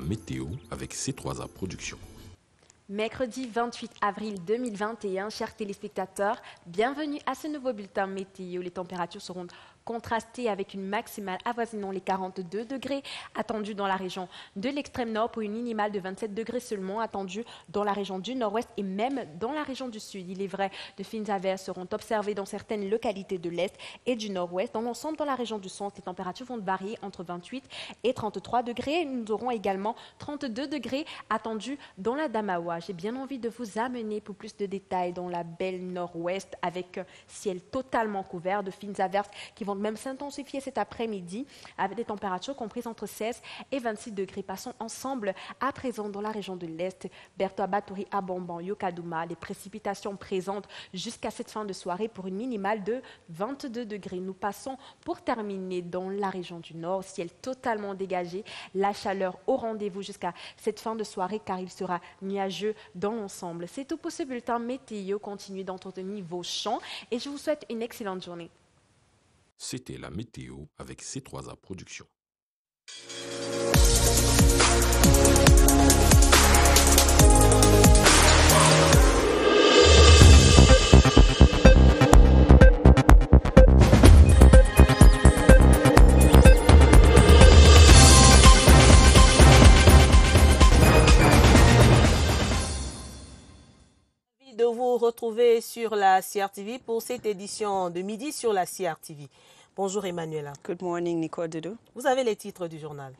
météo avec C3A Productions. Mercredi 28 avril 2021, chers téléspectateurs, bienvenue à ce nouveau bulletin météo. Les températures seront contrasté avec une maximale avoisinant les 42 degrés attendue dans la région de l'extrême nord pour une minimale de 27 degrés seulement attendue dans la région du nord-ouest et même dans la région du sud. Il est vrai, de fines averses seront observées dans certaines localités de l'est et du nord-ouest. Dans l'ensemble, dans la région du centre, les températures vont varier entre 28 et 33 degrés. Nous aurons également 32 degrés attendus dans la Damawa. J'ai bien envie de vous amener pour plus de détails dans la belle nord-ouest avec ciel totalement couvert de fines averses qui vont même s'intensifier cet après-midi avec des températures comprises entre 16 et 26 degrés. Passons ensemble à présent dans la région de l'Est, Bertoa Baturi, Abomban, Yokaduma. Les précipitations présentes jusqu'à cette fin de soirée pour une minimale de 22 degrés. Nous passons pour terminer dans la région du Nord, ciel totalement dégagé, la chaleur au rendez-vous jusqu'à cette fin de soirée car il sera nuageux dans l'ensemble. C'est tout pour ce bulletin météo. Continuez d'entretenir vos champs et je vous souhaite une excellente journée. C'était la météo avec C3A Productions. Retrouver sur la CRTV pour cette édition de midi sur la CRTV. Bonjour Emmanuela. Good morning, Nicole Dodo. Vous avez les titres du journal.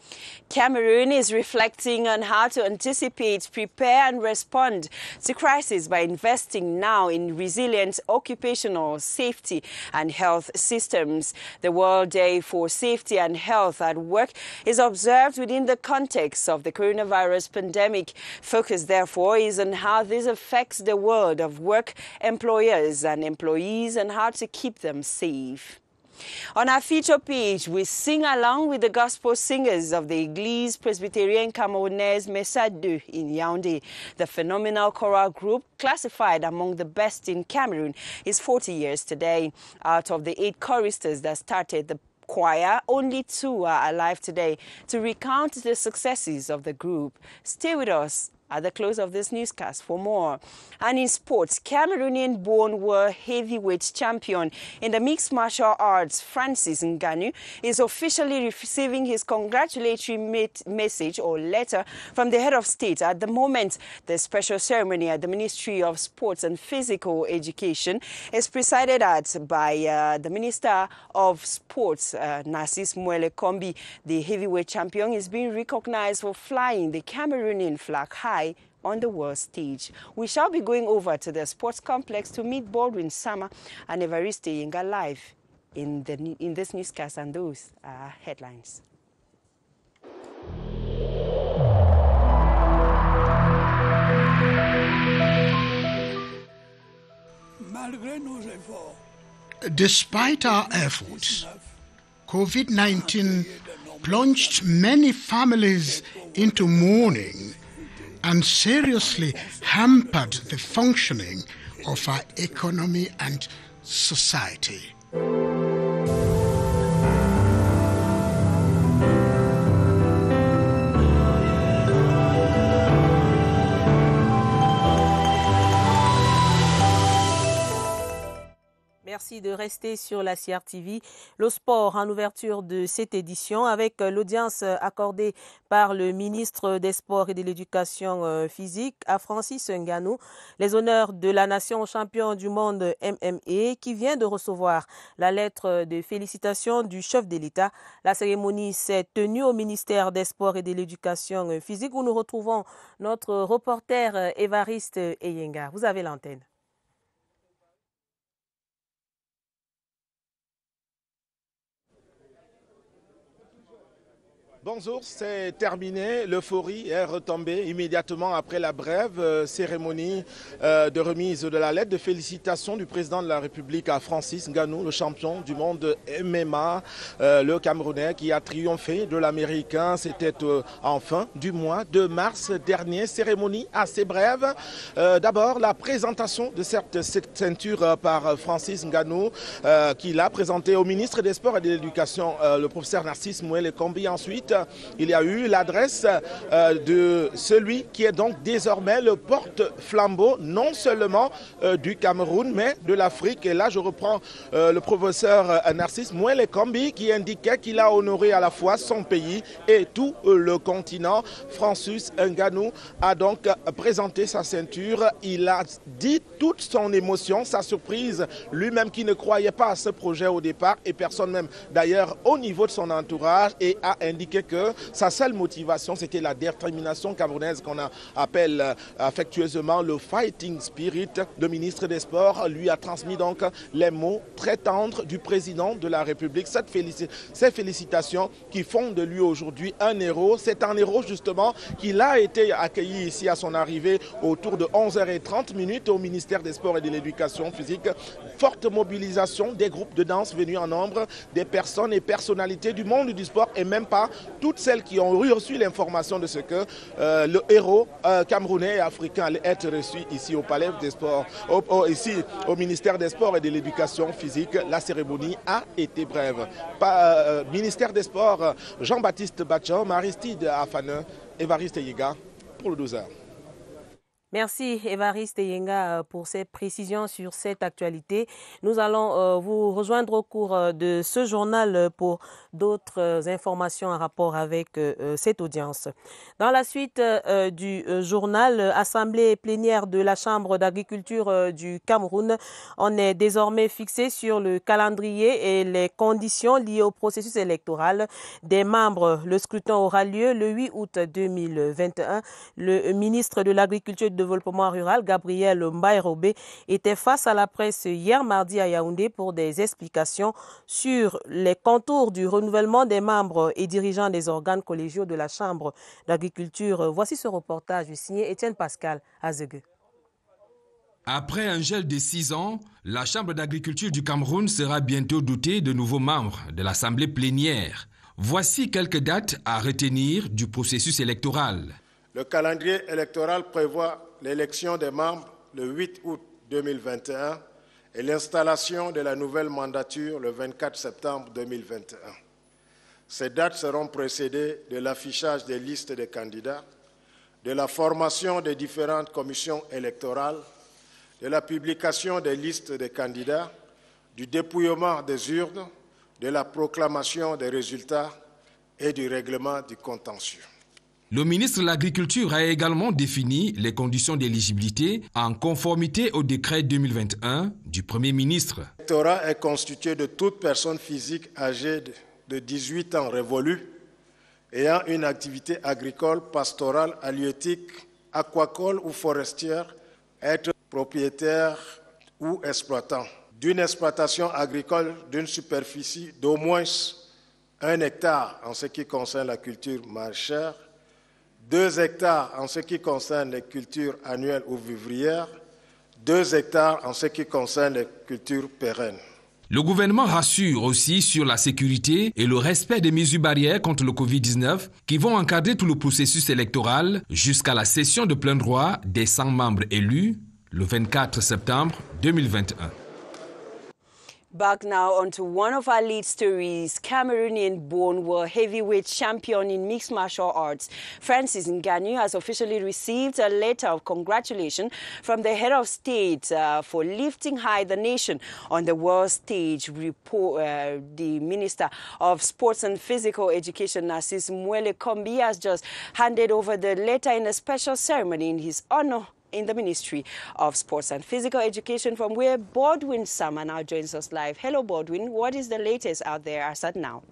Cameroon is reflecting on how to anticipate, prepare and respond to crisis by investing now in resilient occupational safety and health systems. The World Day for Safety and Health at Work is observed within the context of the coronavirus pandemic. Focus, therefore, is on how this affects the world of work, employers and employees, and how to keep them safe. On our feature page, we sing along with the gospel singers of the Église Presbyterian Camerounaise Messa 2 in Yaoundé. The phenomenal choral group, classified among the best in Cameroon, is 40 years today. Out of the eight choristers that started the choir, only two are alive today to recount the successes of the group. Stay with us at the close of this newscast for more. And in sports, Cameroonian born world heavyweight champion in the mixed martial arts, Francis Ngannou, is officially receiving his congratulatory message or letter from the head of state. At the moment, the special ceremony at the Ministry of Sports and Physical Education is presided at by uh, the Minister of Sports, uh, Narcis Mwele Kombi. The heavyweight champion is being recognized for flying the Cameroonian flag high on the world stage. We shall be going over to the sports complex to meet Baldwin Sama and Evariste Yenga live in, the, in this newscast and those are headlines. Despite our efforts, COVID 19 plunged many families into mourning and seriously hampered the functioning of our economy and society. Merci de rester sur la CRTV. Le sport en ouverture de cette édition avec euh, l'audience euh, accordée par le ministre des Sports et de l'Éducation euh, physique à Francis Ngannou, les honneurs de la nation champion du monde MMA qui vient de recevoir la lettre de félicitations du chef de l'État. La cérémonie s'est tenue au ministère des Sports et de l'Éducation physique où nous retrouvons notre reporter Évariste Eyenga. Vous avez l'antenne. Bonjour, c'est terminé. L'euphorie est retombée immédiatement après la brève euh, cérémonie euh, de remise de la lettre de félicitations du président de la République à Francis Ngannou, le champion du monde MMA, euh, le Camerounais qui a triomphé de l'Américain. C'était en fin du mois de mars dernier. Cérémonie assez brève. D'abord, la présentation de cette, ceinture par Francis Ngannou, qui l'a présentée au ministre des Sports et de l'Éducation, le professeur Narcisse Mouel Combi. Ensuite, il y a eu l'adresse de celui qui est donc désormais le porte-flambeau, non seulement du Cameroun, mais de l'Afrique. Et là, je reprends le professeur Narcisse Mouele Kambi qui indiquait qu'il a honoré à la fois son pays et tout le continent. Francis Nganou a donc présenté sa ceinture. Il a dit toute son émotion, sa surprise, lui-même qui ne croyait pas à ce projet au départ et personne même d'ailleurs au niveau de son entourage et a indiqué que sa seule motivation c'était la détermination camerounaise qu'on appelle affectueusement le fighting spirit. Le ministre des Sports lui a transmis donc les mots très tendres du président de la République. Ces félicitations qui font de lui aujourd'hui un héros. C'est un héros justement qu'il a été accueilli ici à son arrivée autour de 11h30 minutes au ministère des Sports et de l'Éducation physique. Forte mobilisation des groupes de danse venus en nombre, des personnes et personnalités du monde du sport et même pas toutes celles qui ont reçu l'information de ce que euh, le héros euh, camerounais et africain allait être reçu ici au Palais des Sports, ici au ministère des Sports et de l'Éducation physique. La cérémonie a été brève. Euh, ministère des Sports, Jean-Baptiste Bachon, Maristide Afane, Évariste Yiga pour le 12 h Merci Évariste Yenga euh, pour ces précisions sur cette actualité. Nous allons euh, vous rejoindre au cours euh, de ce journal pour d'autres informations en rapport avec cette audience. Dans la suite du journal, Assemblée plénière de la Chambre d'agriculture du Cameroun, on est désormais fixé sur le calendrier et les conditions liées au processus électoral des membres. Le scrutin aura lieu le 8 août 2021. Le ministre de l'Agriculture de développement rural, Gabriel Mbaye était face à la presse hier mardi à Yaoundé pour des explications sur les contours du renouvellement des membres et dirigeants des organes collégiaux de la Chambre d'agriculture. Voici ce reportage signé Étienne Pascal Azegue. Après un gel de six ans, la Chambre d'agriculture du Cameroun sera bientôt dotée de nouveaux membres de l'Assemblée plénière. Voici quelques dates à retenir du processus électoral. Le calendrier électoral prévoit l'élection des membres le 8 août 2021 et l'installation de la nouvelle mandature le 24 septembre 2021. Ces dates seront précédées de l'affichage des listes des candidats, de la formation des différentes commissions électorales, de la publication des listes des candidats, du dépouillement des urnes, de la proclamation des résultats et du règlement du contentieux. Le ministre de l'Agriculture a également défini les conditions d'éligibilité en conformité au décret 2021 du Premier ministre. L'électorat est constitué de toute personne physique âgée de 18 ans révolue ayant une activité agricole, pastorale, halieutique, aquacole ou forestière, être propriétaire ou exploitant d'une exploitation agricole d'une superficie d'au moins un hectare en ce qui concerne la culture maraîchère, 2 hectares en ce qui concerne les cultures annuelles ou vivrières, 2 hectares en ce qui concerne les cultures pérennes. Le gouvernement rassure aussi sur la sécurité et le respect des mesures barrières contre le Covid-19 qui vont encadrer tout le processus électoral jusqu'à la session de plein droit des 100 membres élus le 24 septembre 2021. Back now onto one of our lead stories. Cameroonian born world heavyweight champion in mixed martial arts, Francis Ngannou has officially received a letter of congratulation from the head of state uh, for lifting high the nation on the world stage. Report, uh, the Minister of Sports and Physical Education, Narcisse Mwele Kombi, has just handed over the letter in a special ceremony in his honor in the Ministry of Sports and Physical Education from where Bodwin Sama now joins us live. Hello, Bodwin. What is the latest out there as at now?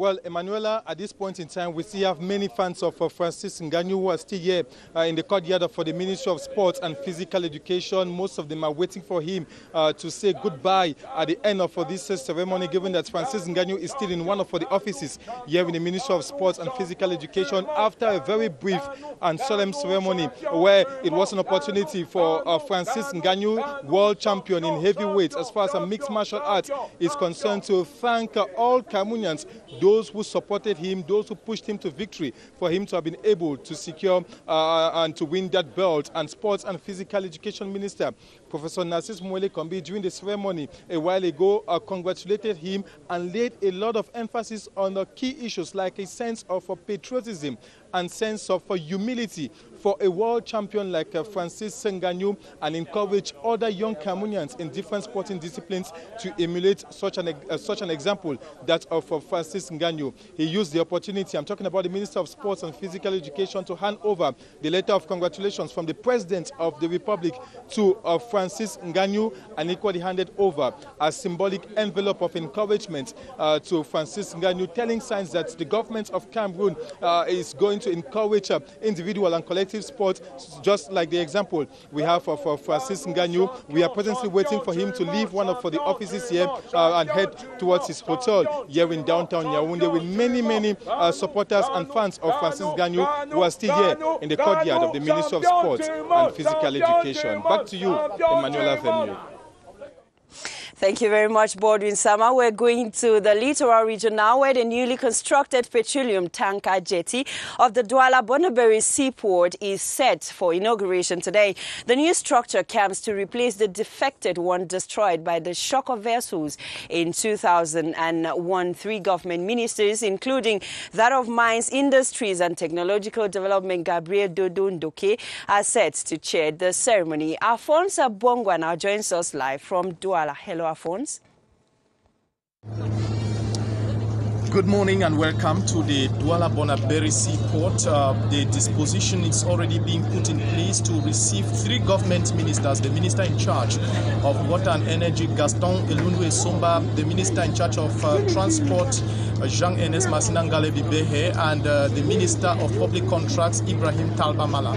Well, Emanuela, at this point in time, we still have many fans of uh, Francis Ngannou who are still here uh, in the courtyard for the Ministry of Sports and Physical Education. Most of them are waiting for him uh, to say goodbye at the end of this ceremony, given that Francis Ngannou is still in one of the offices here in the Ministry of Sports and Physical Education after a very brief and solemn ceremony where it was an opportunity for uh, Francis Ngannou, world champion in heavyweight, as far as a mixed martial arts is concerned, to thank all Cameroonians, those who supported him, those who pushed him to victory, for him to have been able to secure uh, and to win that belt. And Sports and Physical Education Minister Professor Narcis Mwele Kombi, during the ceremony a while ago, uh, congratulated him and laid a lot of emphasis on the key issues like a sense of uh, patriotism and sense of uh, humility for a world champion like uh, Francis Ngannou and encourage other young Cameroonians in different sporting disciplines to emulate such an, uh, such an example that of uh, Francis Ngannou. He used the opportunity, I'm talking about the Minister of Sports and Physical Education, to hand over the letter of congratulations from the President of the Republic to uh, Francis Ngannou and equally handed over a symbolic envelope of encouragement uh, to Francis Ngannou, telling signs that the government of Cameroon is going to encourage individual and collective sport, just like the example we have for, for Francis Ngannou. We are presently waiting for him to leave one of the offices here uh, and head towards his hotel here in downtown Yaoundé with many, many uh, supporters and fans of Francis Ngannou who are still here in the courtyard of the Ministry of Sport and Physical Education. Back to you, Emmanuel Avenue. Thank you very much, Baldwin Sama. We're going to the littoral region now where the newly constructed petroleum tanker jetty of the Douala Bonneberry seaport is set for inauguration today. The new structure comes to replace the defected one destroyed by the shock of vessels in 2001. Three government ministers, including that of Mines, Industries and Technological Development, Gabriel Dodondoke, are set to chair the ceremony. Alfonso Bongwa now joins us live from Douala. Hello, Alphonse. Good morning and welcome to the Douala Bonneberry Seaport. Uh, the disposition is already being put in place to receive three government ministers, the minister in charge of water and energy, Gaston Elunwe Somba, the minister in charge of uh, transport, uh, Jean-Ernest Masinangale Bibehe, and uh, the minister of public contracts, Ibrahim Talba Mala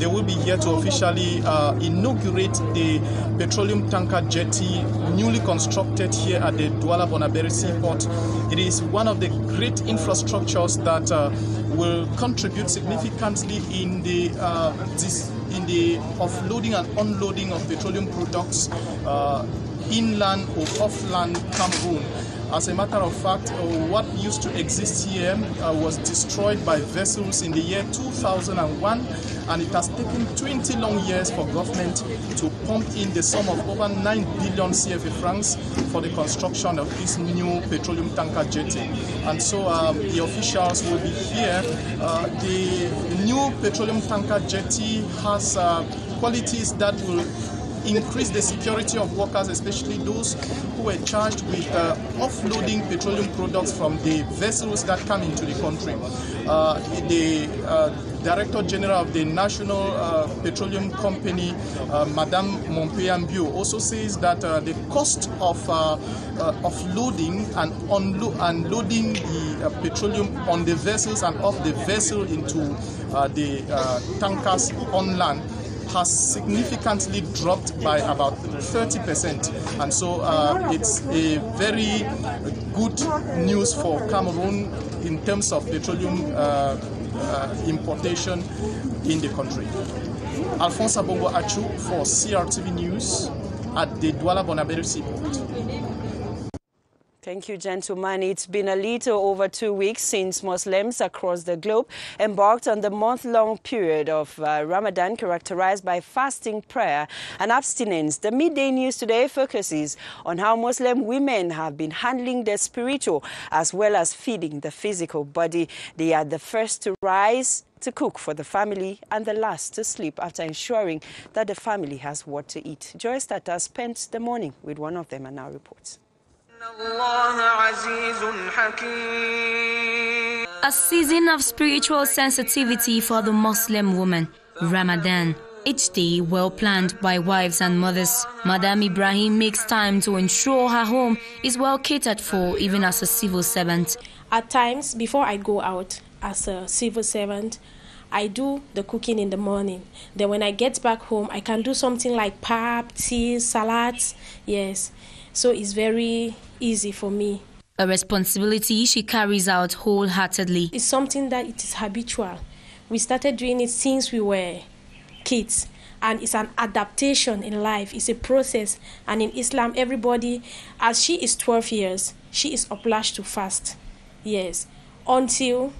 they will be here to officially uh, inaugurate the petroleum tanker jetty newly constructed here at the Douala Bonneberry Seaport. It is one of the great infrastructures that uh, will contribute significantly in the uh, this, in the offloading and unloading of petroleum products uh, inland or offland Cameroon. As a matter of fact, uh, what used to exist here uh, was destroyed by vessels in the year 2001 and it has taken 20 long years for government to pump in the sum of over 9 billion CFA francs for the construction of this new petroleum tanker jetty. And so um, the officials will be here. Uh, the new petroleum tanker jetty has uh, qualities that will increase the security of workers, especially those who were charged with uh, offloading petroleum products from the vessels that come into the country. Uh, the uh, Director General of the National uh, Petroleum Company, uh, Madame Montpeyambio, also says that the cost of offloading and unlo- unloading the petroleum on the vessels and off the vessel into the tankers on land has significantly dropped by about 30%. And so uh, it's a very good news for Cameroon in terms of petroleum uh, uh, importation in the country. Alphonse Abongo Achu for CRTV News at the Douala Bonneberry Seaport. Thank you, gentlemen. It's been a little over two weeks since Muslims across the globe embarked on the month-long period of uh, Ramadan characterized by fasting, prayer and abstinence. The Midday News today focuses on how Muslim women have been handling their spiritual as well as feeding the physical body. They are the first to rise to cook for the family and the last to sleep after ensuring that the family has what to eat. Joyce Tata spent the morning with one of them and now reports. A season of spiritual sensitivity for the Muslim woman, Ramadan. Each day well planned by wives and mothers, Madame Ibrahim makes time to ensure her home is well catered for even as a civil servant. At times, before I go out as a civil servant, I do the cooking in the morning. Then when I get back home, I can do something like pap, tea, salads. Yes. So it's very easy for me. A responsibility she carries out wholeheartedly. It's something that it is habitual. We started doing it since we were kids and it's an adaptation in life it's a process and in islam everybody as she is 12 years she is obliged to fast yes until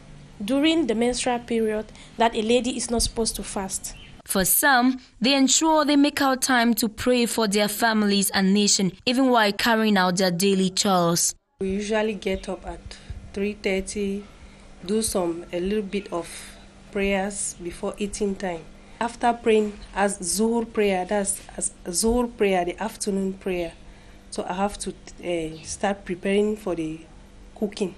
during the menstrual period that a lady is not supposed to fast For some, they ensure they make out time to pray for their families and nation even while carrying out their daily chores. We usually get up at 3:30, do some a little bit of prayers before eating time. After praying as Zuhr prayer, that's as Zuhr prayer, the afternoon prayer. So I have to uh, start preparing for the cooking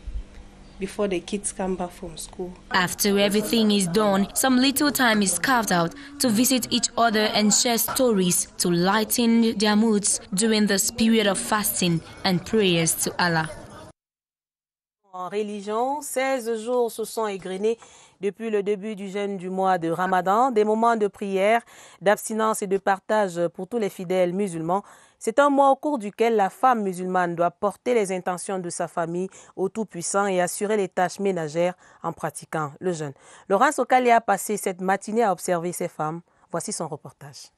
before the kids come back from school. After everything is done, some little time is carved out to visit each other and share stories to lighten their moods during this period of fasting and prayers to Allah. En religion, 16 jours se sont égrenés depuis le début du jeûne du mois de Ramadan, des moments de prière, d'abstinence et de partage pour tous les fidèles musulmans. C'est un mois au cours duquel la femme musulmane doit porter les intentions de sa famille au Tout-Puissant et assurer les tâches ménagères en pratiquant le jeûne. Laurence Okali a passé cette matinée à observer ces femmes. Voici son reportage.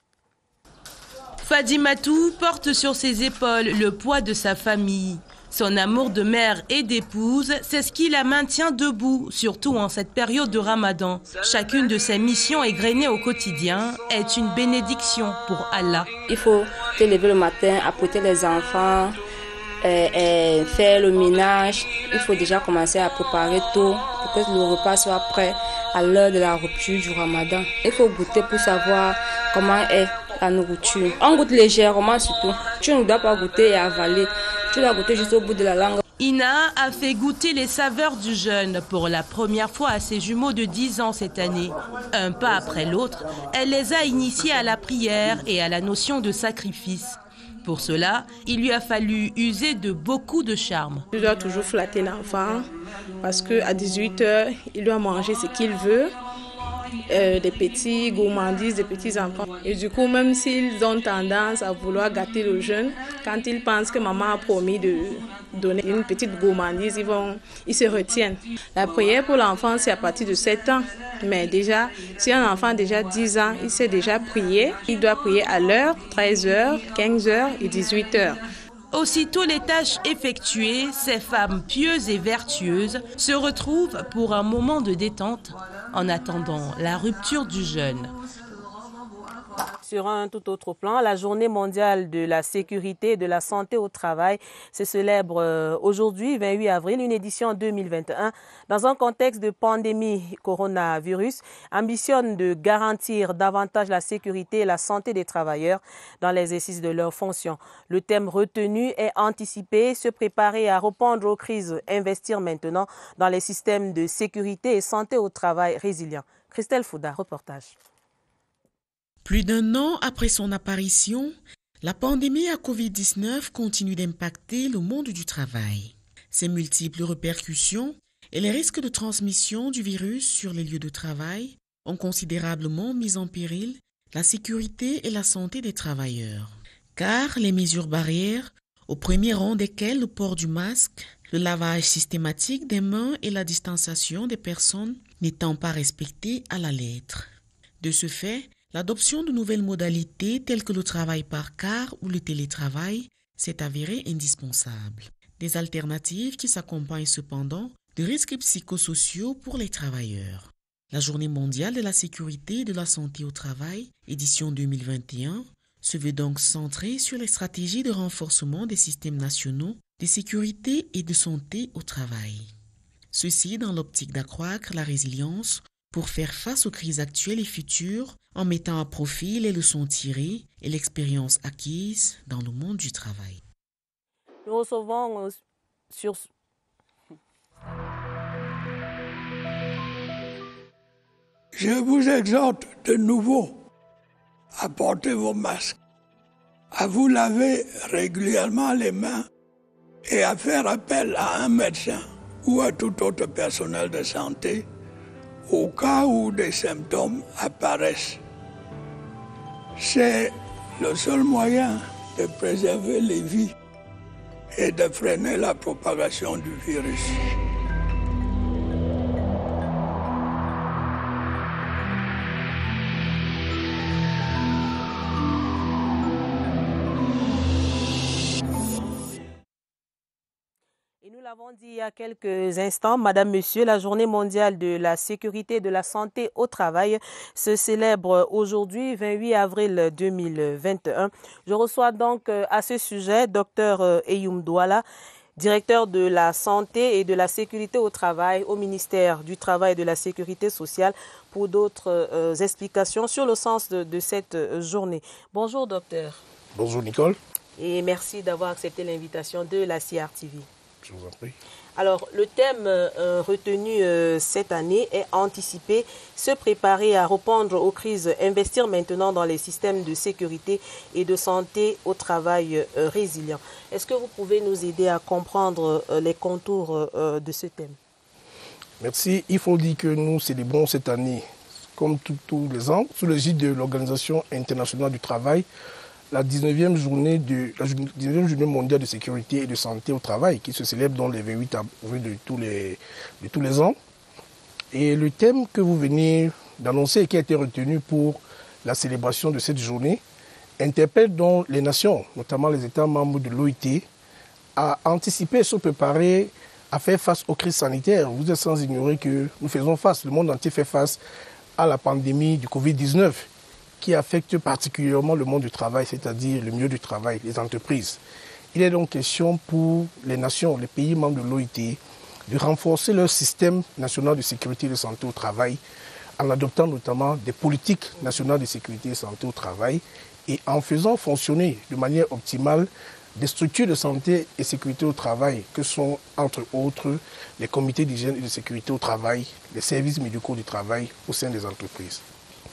Fadimatou porte sur ses épaules le poids de sa famille. Son amour de mère et d'épouse, c'est ce qui la maintient debout, surtout en cette période de ramadan. Chacune de ses missions égrenées au quotidien est une bénédiction pour Allah. Il faut te lever le matin, apporter les enfants, euh, euh, faire le ménage. Il faut déjà commencer à préparer tôt pour que le repas soit prêt à l'heure de la rupture du ramadan. Il faut goûter pour savoir comment est la nourriture. On goûte légèrement surtout. Tu ne dois pas goûter et avaler. Tu dois goûter juste au bout de la langue. Ina a fait goûter les saveurs du jeûne pour la première fois à ses jumeaux de 10 ans cette année. Un pas après l'autre, elle les a initiés à la prière et à la notion de sacrifice. Pour cela, il lui a fallu user de beaucoup de charme. Tu dois toujours flatter l'enfant parce qu'à 18h, il doit manger ce qu'il veut. Euh, des petits gourmandises, des petits enfants. Et du coup, même s'ils ont tendance à vouloir gâter le jeune, quand ils pensent que maman a promis de donner une petite gourmandise, ils, vont, ils se retiennent. La prière pour l'enfant, c'est à partir de 7 ans. Mais déjà, si un enfant a déjà 10 ans, il sait déjà prier. Il doit prier à l'heure, 13h, 15h et 18h. Aussitôt les tâches effectuées, ces femmes pieuses et vertueuses se retrouvent pour un moment de détente en attendant la rupture du jeûne. Sur un tout autre plan, la journée mondiale de la sécurité et de la santé au travail se célèbre euh, aujourd'hui, 28 avril, une édition 2021. Dans un contexte de pandémie coronavirus, ambitionne de garantir davantage la sécurité et la santé des travailleurs dans l'exercice de leurs fonctions. Le thème retenu est anticiper, se préparer à répondre aux crises, investir maintenant dans les systèmes de sécurité et santé au travail résilients. Christelle Fouda, reportage. Plus d'un an après son apparition, la pandémie à Covid-19 continue d'impacter le monde du travail. Ses multiples répercussions et les risques de transmission du virus sur les lieux de travail ont considérablement mis en péril la sécurité et la santé des travailleurs. Car les mesures barrières, au premier rang desquelles le port du masque, le lavage systématique des mains et la distanciation des personnes n'étant pas respectées à la lettre. De ce fait, L'adoption de nouvelles modalités telles que le travail par quart ou le télétravail s'est avérée indispensable. Des alternatives qui s'accompagnent cependant de risques psychosociaux pour les travailleurs. La Journée mondiale de la sécurité et de la santé au travail, édition 2021, se veut donc centrer sur les stratégies de renforcement des systèmes nationaux de sécurité et de santé au travail. Ceci dans l'optique d'accroître la résilience pour faire face aux crises actuelles et futures en mettant à profit les leçons tirées et l'expérience acquise dans le monde du travail. Nous recevons euh, sur Je vous exhorte de nouveau à porter vos masques, à vous laver régulièrement les mains et à faire appel à un médecin ou à tout autre personnel de santé au cas où des symptômes apparaissent. C'est le seul moyen de préserver les vies et de freiner la propagation du virus. L'avons dit il y a quelques instants, Madame, Monsieur, la journée mondiale de la sécurité et de la santé au travail se célèbre aujourd'hui, 28 avril 2021. Je reçois donc euh, à ce sujet Dr euh, Eyoum Douala, directeur de la santé et de la sécurité au travail au ministère du Travail et de la Sécurité sociale, pour d'autres euh, explications sur le sens de, de cette journée. Bonjour, docteur. Bonjour, Nicole. Et merci d'avoir accepté l'invitation de la CRTV. Je vous en prie. Alors, le thème euh, retenu euh, cette année est anticiper, se préparer à répondre aux crises, investir maintenant dans les systèmes de sécurité et de santé au travail euh, résilient. Est-ce que vous pouvez nous aider à comprendre les contours de ce thème? Merci. Il faut dire que nous célébrons cette année, comme tous les ans, sous l'égide de l'Organisation internationale du travail, la 19e journée, de, la 19e journée mondiale de sécurité et de santé au travail qui se célèbre dans les 28 avril de tous les, de tous les ans. Et le thème que vous venez d'annoncer et qui a été retenu pour la célébration de cette journée interpelle donc les nations, notamment les États membres de l'OIT, à anticiper et se préparer à faire face aux crises sanitaires. Vous êtes sans ignorer que nous faisons face, le monde entier fait face à la pandémie du Covid-19 qui affecte particulièrement le monde du travail, c'est-à-dire le milieu du travail, les entreprises. Il est donc question pour les nations, les pays membres de l'OIT, de renforcer leur système national de sécurité et de santé au travail en adoptant notamment des politiques nationales de sécurité et de santé au travail et en faisant fonctionner de manière optimale des structures de santé et sécurité au travail que sont entre autres les comités d'hygiène et de sécurité au travail, les services médicaux du travail au sein des entreprises.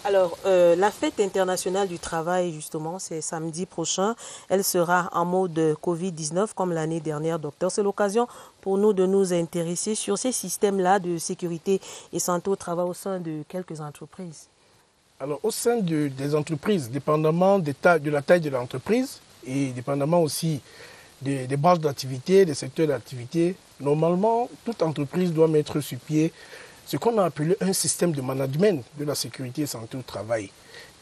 Alors, euh, la fête internationale du travail, justement, c'est samedi prochain. Elle sera en mode Covid-19 comme l'année dernière, docteur. C'est l'occasion pour nous de nous intéresser sur ces systèmes-là de sécurité et santé au travail au sein de quelques entreprises. Alors, au sein de, des entreprises, dépendamment de, la taille de l'entreprise et dépendamment aussi des branches d'activité, des secteurs d'activité, normalement, toute entreprise doit mettre sur pied ce qu'on a appelé un système de management de la sécurité et santé au travail,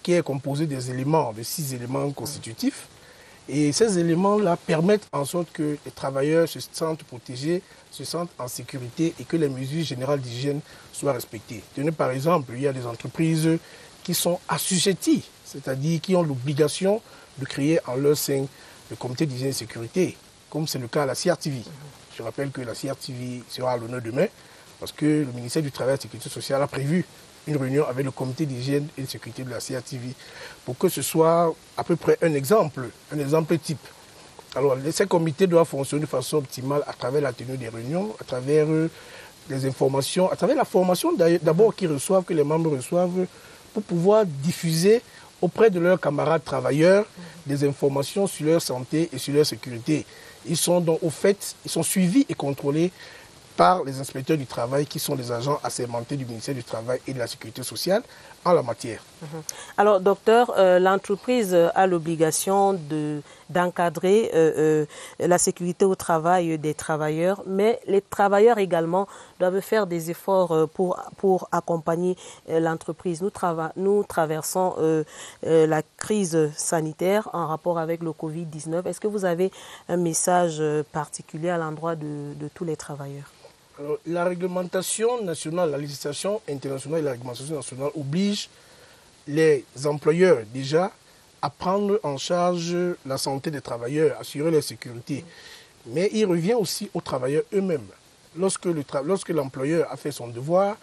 qui est composé des éléments, de six éléments constitutifs. Et ces éléments-là permettent en sorte que les travailleurs se sentent protégés, se sentent en sécurité et que les mesures générales d'hygiène soient respectées. Tenez par exemple, il y a des entreprises qui sont assujetties, c'est-à-dire qui ont l'obligation de créer en leur sein le comité d'hygiène et sécurité, comme c'est le cas à la CRTV. Je rappelle que la CRTV sera à l'honneur demain parce que le ministère du Travail et de la Sécurité sociale a prévu une réunion avec le comité d'hygiène et de sécurité de la CRTV pour que ce soit à peu près un exemple, un exemple type. Alors, ces comités doivent fonctionner de façon optimale à travers la tenue des réunions, à travers euh, les informations, à travers la formation d'abord qu'ils reçoivent, que les membres reçoivent, pour pouvoir diffuser auprès de leurs camarades travailleurs des informations sur leur santé et sur leur sécurité. Ils sont donc au fait, ils sont suivis et contrôlés par les inspecteurs du travail qui sont des agents assermentés du ministère du Travail et de la Sécurité sociale en la matière. Mhm. Alors, docteur, euh, l'entreprise a l'obligation d'encadrer euh, euh, la sécurité au travail des travailleurs, mais les travailleurs également doivent faire des efforts pour, pour accompagner l'entreprise. Nous, nous traversons la crise sanitaire en rapport avec le Covid-19. Est-ce que vous avez un message particulier à l'endroit de, de tous les travailleurs? La réglementation nationale, la législation internationale et la réglementation nationale obligent les employeurs déjà à prendre en charge la santé des travailleurs, assurer leur sécurité. Mais il revient aussi aux travailleurs eux-mêmes. Lorsque l'employeur a fait son devoir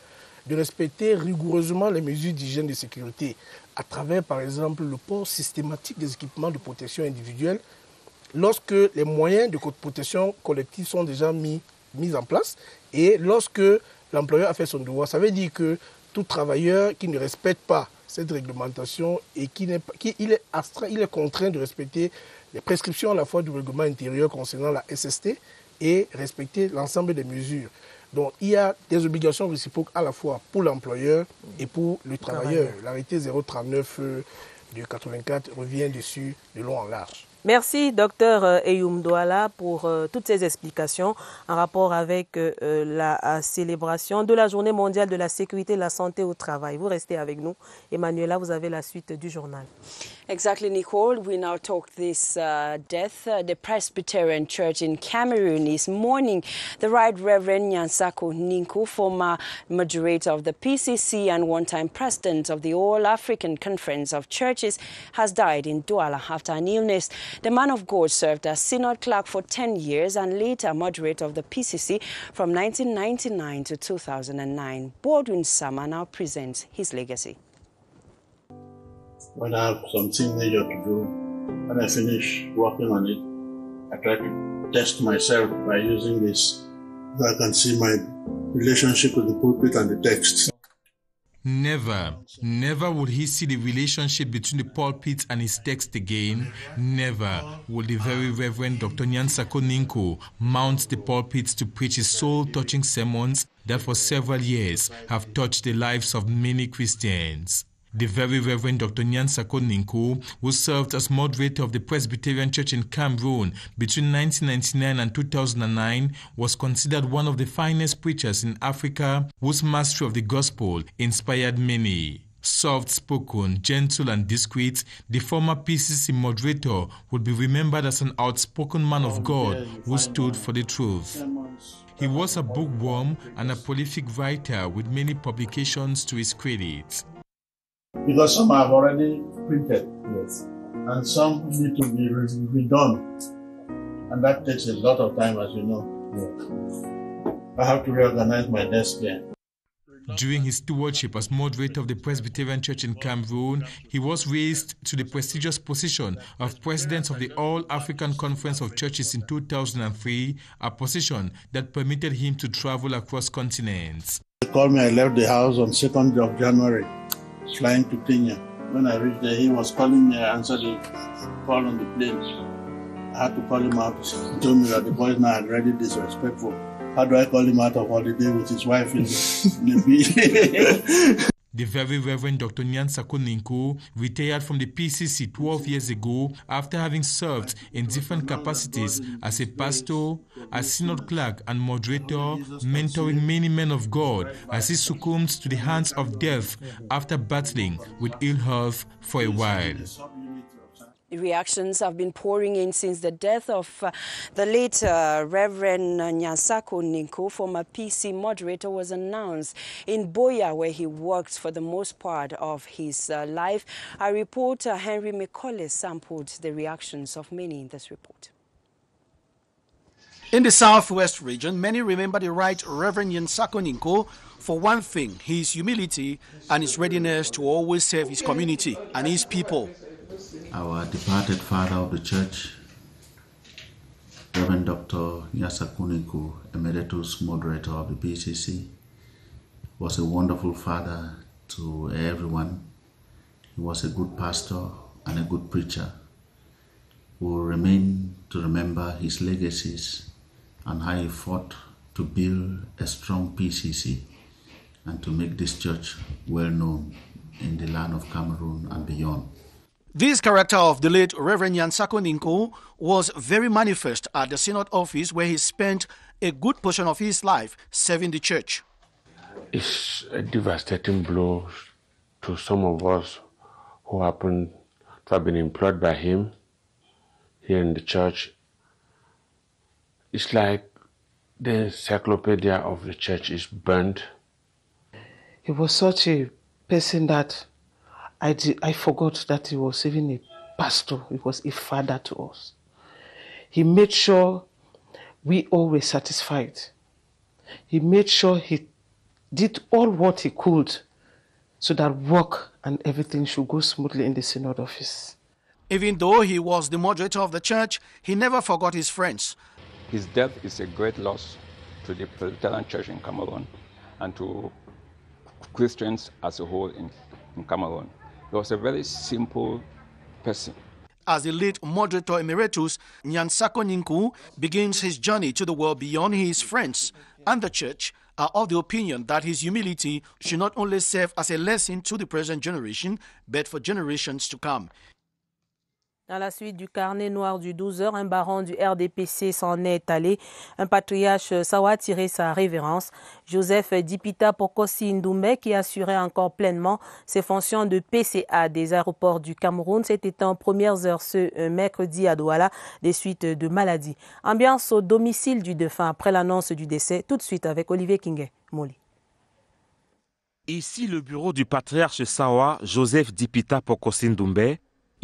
de respecter rigoureusement les mesures d'hygiène et de sécurité, à travers par exemple le port systématique des équipements de protection individuelle, lorsque les moyens de protection collective sont déjà mis mise en place. Et lorsque l'employeur a fait son devoir, ça veut dire que tout travailleur qui ne respecte pas cette réglementation et qui, est, qui il est astreint, il est contraint de respecter les prescriptions à la fois du règlement intérieur concernant la SST et respecter l'ensemble des mesures. Donc il y a des obligations réciproques à la fois pour l'employeur et pour le travailleur. L'arrêté 039 du 84 revient dessus de long en large. Merci, docteur euh, Eyoum Douala, pour euh, toutes ces explications en rapport avec euh, la célébration de la Journée mondiale de la sécurité et la santé au travail. Vous restez avec nous. Emmanuela, vous avez la suite du journal. Exactly, Nicole. We now talk this uh, death. Uh, the Presbyterian Church in Cameroon is mourning the Right Reverend Nyansako Ninku, former moderator of the PCC and one-time president of the All African Conference of Churches, has died in Douala after an illness. The man of God served as synod clerk for 10 years and later moderator of the PCC from 1999 to 2009. Baldwin Sama now presents his legacy. When I have something major to do, when I finish working on it, I try to test myself by using this so I can see my relationship with the pulpit and the text. Never, never would he see the relationship between the pulpit and his text again. Never would the very Reverend Dr. Nyansako Ninko mount the pulpit to preach his soul touching sermons that for several years have touched the lives of many Christians. The very Reverend Dr. Nyan Sako who served as moderator of the Presbyterian Church in Cameroon between 1999 and 2009, was considered one of the finest preachers in Africa whose mastery of the gospel inspired many. Soft spoken, gentle, and discreet, the former PCC moderator would be remembered as an outspoken man of God who stood for the truth. He was a bookworm and a prolific writer with many publications to his credit. Because some have already printed, yes, and some need to be redone, and that takes a lot of time, as you know. I have to reorganize my desk there. During his stewardship as moderator of the Presbyterian Church in Cameroon, he was raised to the prestigious position of President of the All African Conference of Churches in 2003, a position that permitted him to travel across continents. They called me, I left the house on 2nd of January, flying to Kenya. When I reached there, he was calling me, I answered the call on the plane. I had to call him out. He told me that the boys now are already disrespectful. How do I call him out of holiday with his wife in the The very Reverend Dr. Nyan Sakoninku retired from the PCC 12 years ago after having served in different capacities as a pastor, as synod clerk and moderator, mentoring many men of God as he succumbed to the hands of death after battling with ill health for a while. Reactions have been pouring in since the death of uh, the late uh, Reverend Nyansako Ninko, former PC moderator, was announced in Boya, where he worked for the most part of his uh, life. Our reporter Henry McCauley sampled the reactions of many in this report. In the southwest region, many remember the right Reverend Nyansako Ninko for one thing, his humility and his readiness to always serve his community and his people our departed father of the church, Reverend Dr. Nyasakuniku, Emeritus Moderator of the BCC, was a wonderful father to everyone. He was a good pastor and a good preacher. We will remain to remember his legacies and how he fought to build a strong PCC and to make this church well known in the land of Cameroon and beyond. This character of the late Reverend Yansako Ninko was very manifest at the Synod office where he spent a good portion of his life serving the church. It's a devastating blow to some of us who happen to have been employed by him here in the church. It's like the encyclopedia of the church is burnt. He was such a person that I, did, I forgot that he was even a pastor, he was a father to us. He made sure we all were satisfied. He made sure he did all what he could so that work and everything should go smoothly in the synod office. Even though he was the moderator of the church, he never forgot his friends. His death is a great loss to the Presbyterian Church in Cameroon and to Christians as a whole in, in Cameroon. He was a very simple person. As the late moderator emeritus, Nyansako Ninku begins his journey to the world beyond his friends and the church are of the opinion that his humility should not only serve as a lesson to the present generation, but for generations to come. Dans la suite du carnet noir du 12 heures, un baron du RDPC s'en est allé. Un patriarche Sawa a tiré sa révérence. Joseph Dipita Pokosi Ndoumbe, qui assurait encore pleinement ses fonctions de PCA des aéroports du Cameroun, c'était en premières heures ce euh, mercredi à Douala, des suites de maladies. Ambiance au domicile du défunt après l'annonce du décès, tout de suite avec Olivier Kingue. Moli. Ici, le bureau du patriarche Sawa, Joseph Dipita Pokosi Ndoumbe,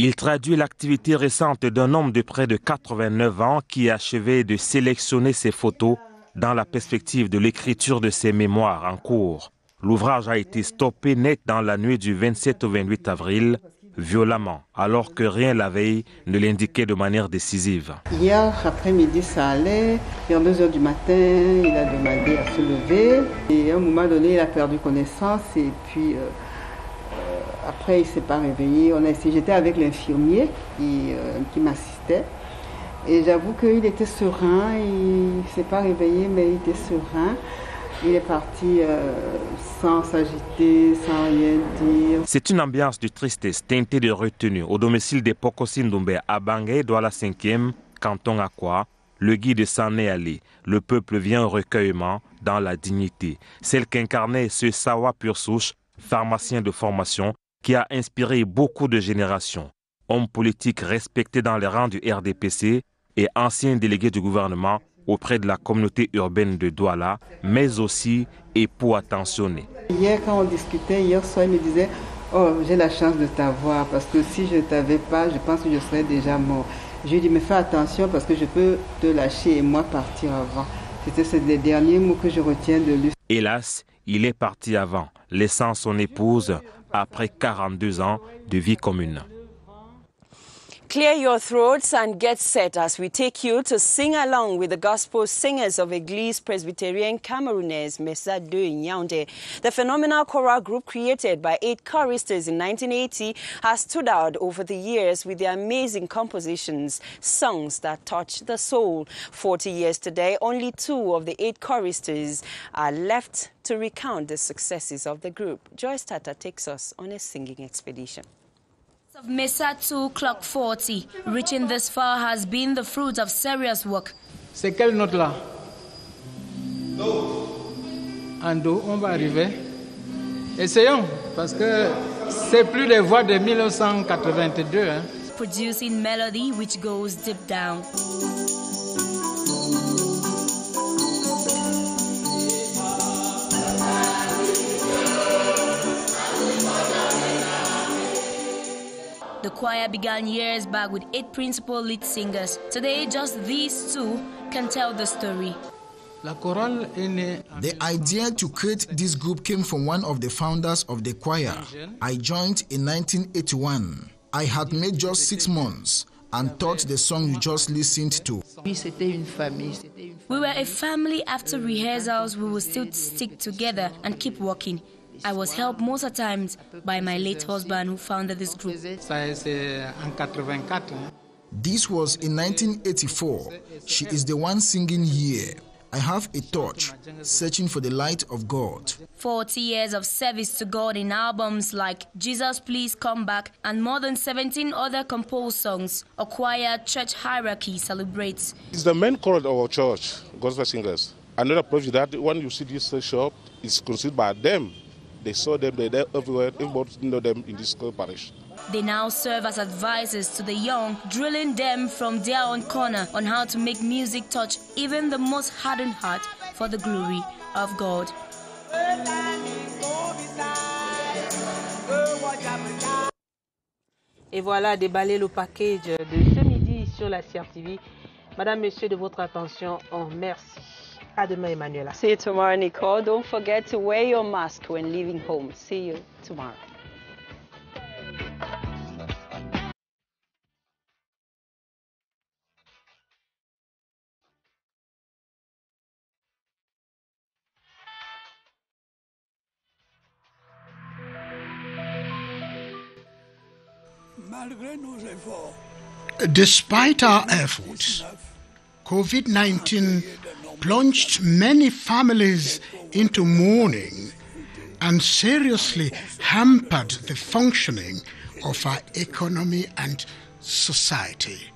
il traduit l'activité récente d'un homme de près de 89 ans qui achevait de sélectionner ses photos dans la perspective de l'écriture de ses mémoires en cours. L'ouvrage a été stoppé net dans la nuit du 27 au 28 avril, violemment, alors que rien la veille ne l'indiquait de manière décisive. Hier après-midi, ça allait. Vers 2 heures du matin, il a demandé à se lever. Et à un moment donné, il a perdu connaissance. Et puis, euh, après, il s'est pas réveillé. On a essayé. J'étais avec l'infirmier qui, euh, qui m'assistait. Et j'avoue qu'il était serein. Il s'est pas réveillé, mais il était serein. Il est parti euh, sans s'agiter, sans rien dire. C'est une ambiance de tristesse teintée de retenue au domicile des Pokosindombe à Bangé, dans la 5e, canton à le guide s'en est allé. Le peuple vient au recueillement dans la dignité. Celle qu'incarnait ce Sawa pur souche, pharmacien de formation, qui a inspiré beaucoup de générations. Homme politique respecté dans les rangs du RDPC et ancien délégué du gouvernement auprès de la communauté urbaine de Douala, mais aussi époux attentionné. Hier, quand on discutait, hier soir, il me disait Oh, j'ai la chance de t'avoir parce que si je ne t'avais pas, je pense que je serais déjà mort. Je lui ai dit Mais fais attention parce que je peux te lâcher et moi partir avant. C'était ces derniers mots que je retiens de lui. Hélas, il est parti avant, laissant son épouse après 42 ans de vie commune. Clear your throats and get set as we take you to sing along with the gospel singers of Eglise Presbyterian Camerounais Mesa de Yaoundé. The phenomenal choral group created by eight choristers in 1980 has stood out over the years with their amazing compositions, songs that touch the soul. 40 years today, only two of the eight choristers are left to recount the successes of the group. Joyce Tata takes us on a singing expedition. Of Mesa 2 Clock 40, reaching this far has been the fruit of serious work. C'est quelle note là En Do, on va arriver. Essayons, parce que c'est plus les voix de 1982. Hein. Producing melody which goes deep down. The choir began years back with eight principal lead singers. Today, just these two can tell the story. The idea to create this group came from one of the founders of the choir. I joined in 1981. I had made just six months and taught the song you just listened to. We were a family after rehearsals, we would still stick together and keep working. I was helped most of the times by my late husband who founded this group. This was in 1984. She is the one singing here. I have a torch, searching for the light of God. 40 years of service to God in albums like Jesus Please Come Back and more than 17 other composed songs, a choir church hierarchy celebrates. It's the main chorus of our church, gospel singers. Another proof is that when you see this shop, it's considered by them. They saw them, they're there everywhere, everybody know them in this parish. They now serve as advisors to the young, drilling them from their own corner on how to make music touch even the most hardened heart for the glory of God. Et voilà, déballer le package de ce midi sur la CRTV. Madame, Monsieur, de votre attention, oh, merci. À demain, Emmanuela. See you tomorrow, Nicole. Don't forget to wear your mask when leaving home. See you tomorrow. Malgré nos efforts, Despite our efforts, COVID 19 plunged many families into mourning and seriously hampered the functioning of our economy and society.